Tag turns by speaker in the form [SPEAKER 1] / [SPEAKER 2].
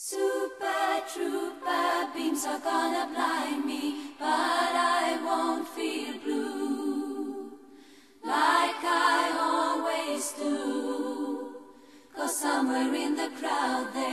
[SPEAKER 1] Super trooper beams are gonna blind me, but I won't feel blue like I always do. Cause somewhere in the crowd there